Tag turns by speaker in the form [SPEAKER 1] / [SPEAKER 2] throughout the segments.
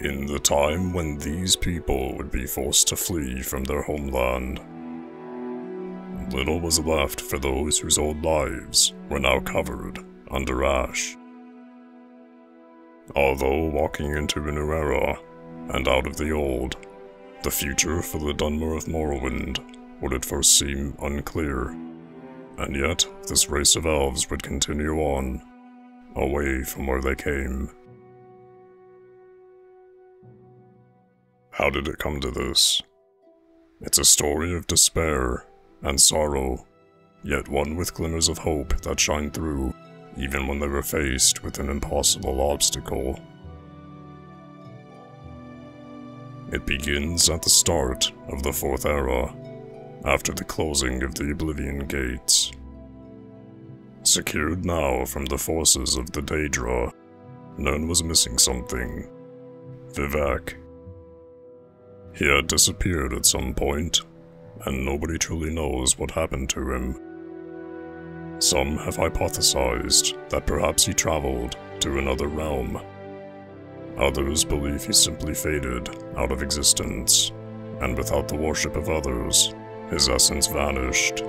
[SPEAKER 1] In the time when these people would be forced to flee from their homeland, little was left for those whose old lives were now covered under ash. Although walking into a new era and out of the old, the future for the Dunmer of Morrowind would at first seem unclear. And yet, this race of elves would continue on, away from where they came. How did it come to this? It's a story of despair and sorrow, yet one with glimmers of hope that shine through even when they were faced with an impossible obstacle. It begins at the start of the Fourth Era, after the closing of the Oblivion Gates. Secured now from the forces of the Daedra, Nirn was missing something. Vivec. He had disappeared at some point, and nobody truly knows what happened to him. Some have hypothesized that perhaps he traveled to another realm. Others believe he simply faded out of existence, and without the worship of others, his essence vanished.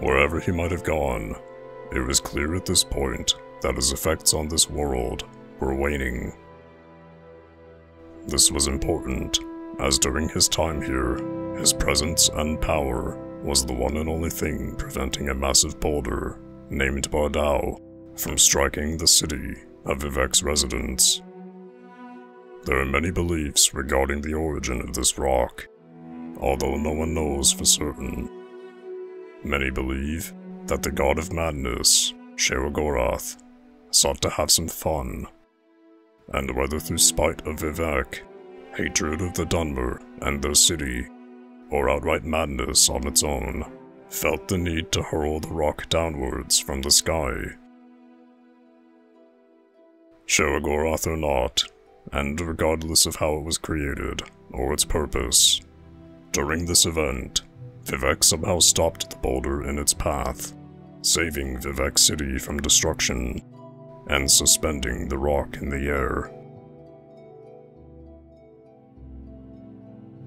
[SPEAKER 1] Wherever he might have gone, it was clear at this point that his effects on this world were waning. This was important, as during his time here, his presence and power was the one and only thing preventing a massive boulder, named Baar Dau, from striking the city of Vivec's residence. There are many beliefs regarding the origin of this rock, although no one knows for certain. Many believe that the god of madness, Sheogorath, sought to have some fun, and whether through spite of Vivec, hatred of the Dunmer and their city, or outright madness on its own, felt the need to hurl the rock downwards from the sky. Sheogorath or not, and regardless of how it was created or its purpose, during this event, Vivec somehow stopped the boulder in its path, saving Vivec City from destruction and suspending the rock in the air.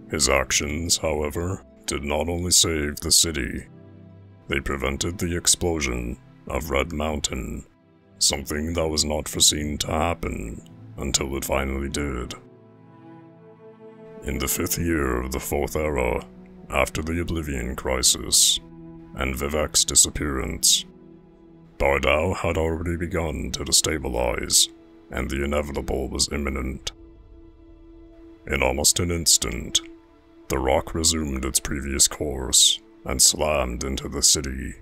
[SPEAKER 1] His actions, however, did not only save the city, they prevented the explosion of Red Mountain, something that was not foreseen to happen until it finally did. In the fifth year of the Fourth Era, after the Oblivion Crisis and Vivec's disappearance, Baar Dau had already begun to destabilize, and the inevitable was imminent. In almost an instant, the rock resumed its previous course and slammed into the city.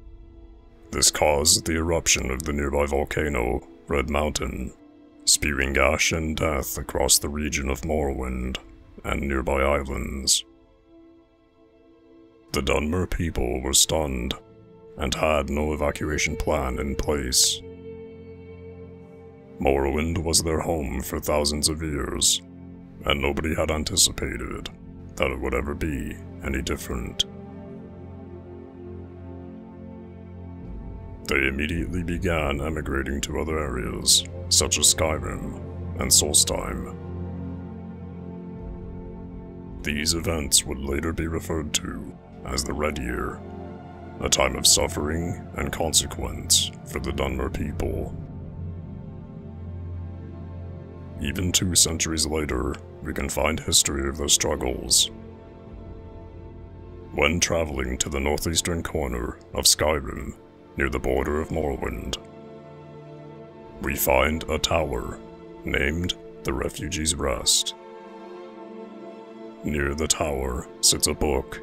[SPEAKER 1] This caused the eruption of the nearby volcano, Red Mountain, spewing ash and death across the region of Morrowind and nearby islands. The Dunmer people were stunned and had no evacuation plan in place. Morrowind was their home for thousands of years, and nobody had anticipated that it would ever be any different. They immediately began emigrating to other areas, such as Skyrim and Solstheim. These events would later be referred to as the Red Year, a time of suffering and consequence for the Dunmer people. Even two centuries later, we can find history of their struggles. When traveling to the northeastern corner of Skyrim, near the border of Morrowind, we find a tower named the Refugee's Rest. Near the tower sits a book.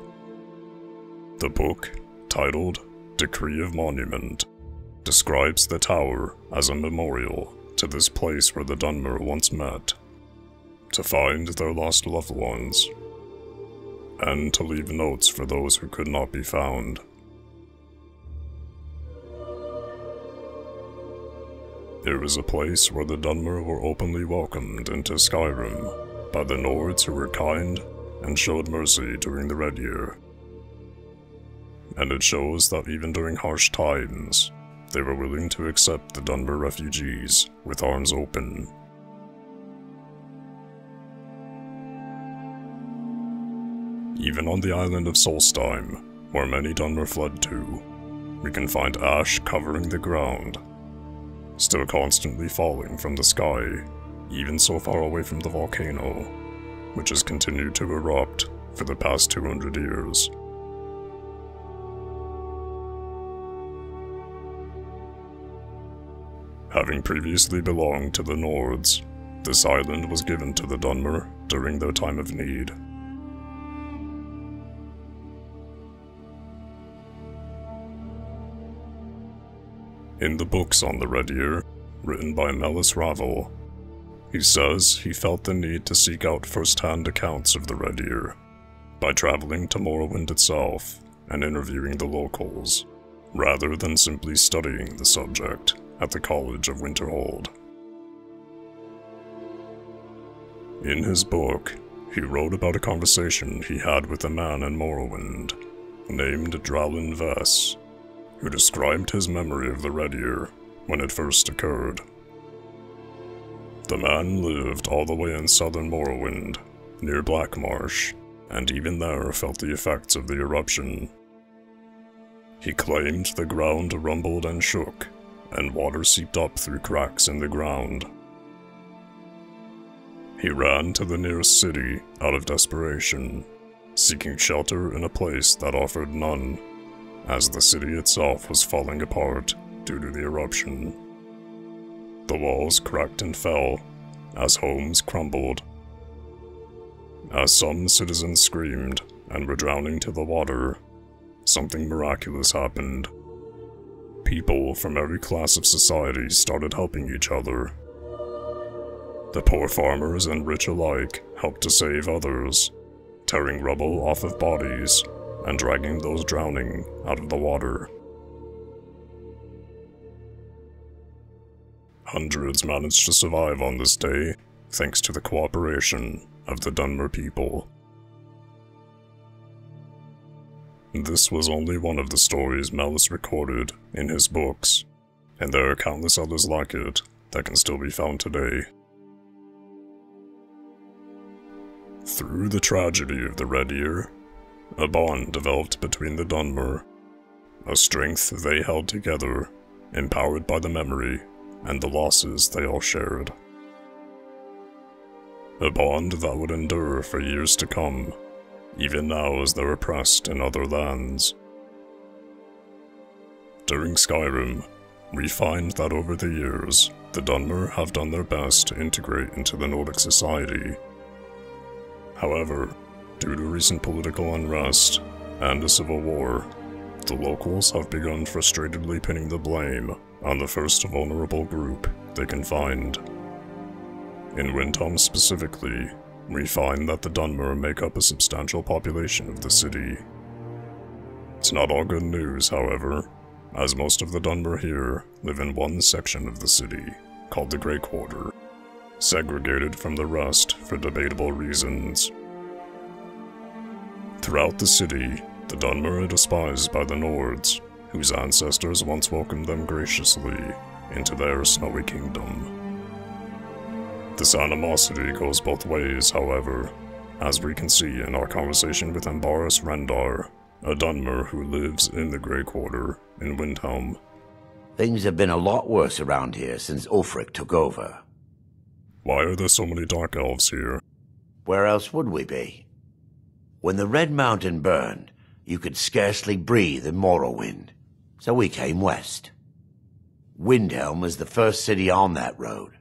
[SPEAKER 1] The book, titled Decree of Monument, describes the tower as a memorial to this place where the Dunmer once met to find their lost loved ones, and to leave notes for those who could not be found. It was a place where the Dunmer were openly welcomed into Skyrim by the Nords who were kind and showed mercy during the Red Year and it shows that even during harsh times, they were willing to accept the Dunmer refugees with arms open. Even on the island of Solstheim, where many Dunmer fled to, we can find ash covering the ground, still constantly falling from the sky, even so far away from the volcano, which has continued to erupt for the past 200 years. Having previously belonged to the Nords, this island was given to the Dunmer during their time of need. In the books on the Red Year, written by Melis Ravel, he says he felt the need to seek out first-hand accounts of the Red Year by traveling to Morrowind itself and interviewing the locals, rather than simply studying the subject at the College of Winterhold. In his book, he wrote about a conversation he had with a man in Morrowind named Drowlin Vess, who described his memory of the Red Year when it first occurred. The man lived all the way in southern Morrowind, near Blackmarsh, and even there felt the effects of the eruption. He claimed the ground rumbled and shook, and water seeped up through cracks in the ground. He ran to the nearest city out of desperation, seeking shelter in a place that offered none, as the city itself was falling apart due to the eruption. The walls cracked and fell as homes crumbled. As some citizens screamed and were drowning to the water, something miraculous happened. People from every class of society started helping each other the poor farmers and rich alike helped to save others, tearing rubble off of bodies and dragging those drowning out of the water. Hundreds managed to survive on this day thanks to the cooperation of the Dunmer people. This was only one of the stories Melis recorded in his books, and there are countless others like it that can still be found today. Through the tragedy of the Red Year, a bond developed between the Dunmer, a strength they held together, empowered by the memory and the losses they all shared. A bond that would endure for years to come, even now as they're oppressed in other lands. During Skyrim, we find that over the years, the Dunmer have done their best to integrate into the Nordic society However, due to recent political unrest and a civil war, the locals have begun frustratedly pinning the blame on the first vulnerable group they can find. In Windhelm specifically, we find that the Dunmer make up a substantial population of the city. It's not all good news, however, as most of the Dunmer here live in one section of the city, called the Grey Quarter segregated from the rest for debatable reasons. Throughout the city, the Dunmer are despised by the Nords, whose ancestors once welcomed them graciously into their snowy kingdom. This animosity goes both ways, however, as we can see in our conversation with Ambarys Rendar, a Dunmer who lives in the Grey Quarter in Windhelm.
[SPEAKER 2] Things have been a lot worse around here since Ulfric took over.
[SPEAKER 1] Why are there so many Dark Elves here?
[SPEAKER 2] Where else would we be? When the Red Mountain burned, you could scarcely breathe in Morrowind, so we came west. Windhelm was the first city on that road,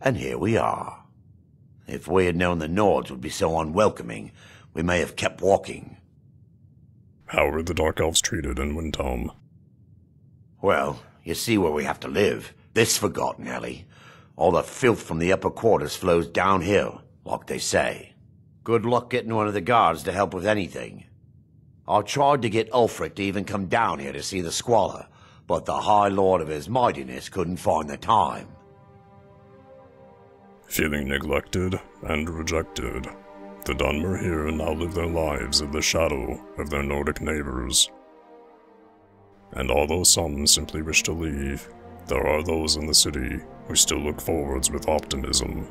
[SPEAKER 2] and here we are. If we had known the Nords would be so unwelcoming, we may have kept walking.
[SPEAKER 1] How were the Dark Elves treated in Windhelm?
[SPEAKER 2] Well, you see where we have to live. This forgotten alley. All the filth from the upper quarters flows downhill, like they say. Good luck getting one of the guards to help with anything. I tried to get Ulfric to even come down here to see the squalor, but the High Lord of His Mightiness couldn't find the time.
[SPEAKER 1] Feeling neglected and rejected, the Dunmer here now live their lives in the shadow of their Nordic neighbors. And although some simply wish to leave, there are those in the city who still look forwards with optimism,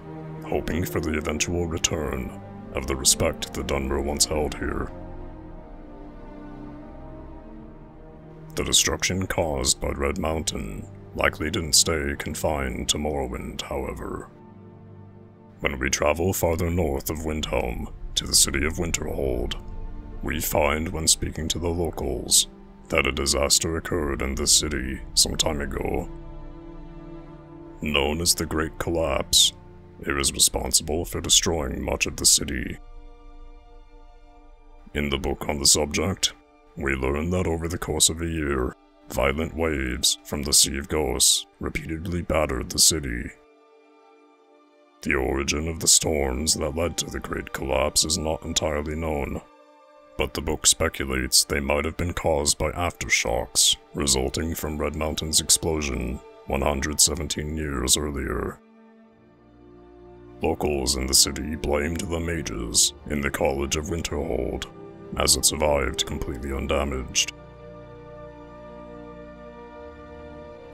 [SPEAKER 1] hoping for the eventual return of the respect the Dunmer once held here. The destruction caused by Red Mountain likely didn't stay confined to Morrowind, however. When we travel farther north of Windhelm to the city of Winterhold, we find when speaking to the locals that a disaster occurred in this city some time ago. Known as the Great Collapse, it was responsible for destroying much of the city. In the book on the subject, we learn that over the course of a year, violent waves from the Sea of Ghosts repeatedly battered the city. The origin of the storms that led to the Great Collapse is not entirely known, but the book speculates they might have been caused by aftershocks resulting from Red Mountain's explosion 117 years earlier. Locals in the city blamed the mages in the College of Winterhold, as it survived completely undamaged.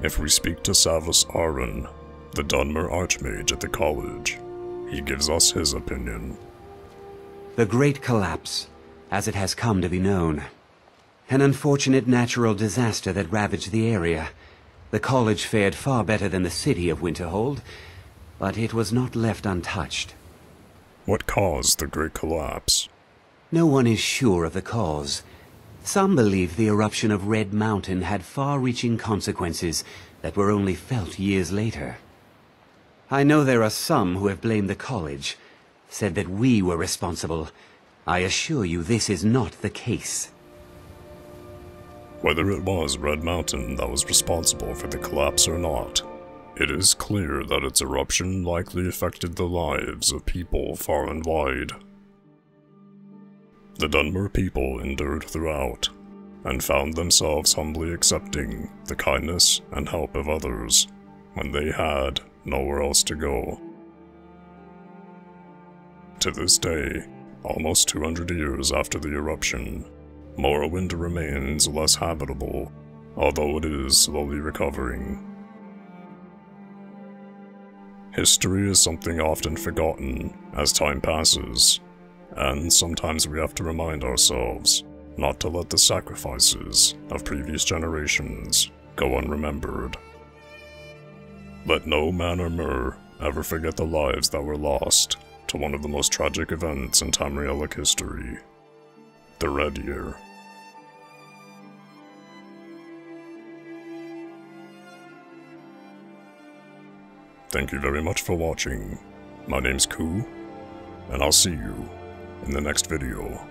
[SPEAKER 1] If we speak to Savos Aren, the Dunmer Archmage at the college, he gives us his opinion.
[SPEAKER 3] The Great Collapse, as it has come to be known. An unfortunate natural disaster that ravaged the area. The college fared far better than the city of Winterhold, but it was not left untouched.
[SPEAKER 1] What caused the Great Collapse?
[SPEAKER 3] No one is sure of the cause. Some believe the eruption of Red Mountain had far-reaching consequences that were only felt years later. I know there are some who have blamed the college, said that we were responsible. I assure you this is not the case.
[SPEAKER 1] Whether it was Red Mountain that was responsible for the collapse or not, it is clear that its eruption likely affected the lives of people far and wide. The Dunmer people endured throughout, and found themselves humbly accepting the kindness and help of others when they had nowhere else to go. To this day, almost 200 years after the eruption, Morrowind remains less habitable, although it is slowly recovering. History is something often forgotten as time passes, and sometimes we have to remind ourselves not to let the sacrifices of previous generations go unremembered. Let no man or mer ever forget the lives that were lost to one of the most tragic events in Tamrielic history the Red Year. Thank you very much for watching. My name's Koo, and I'll see you in the next video.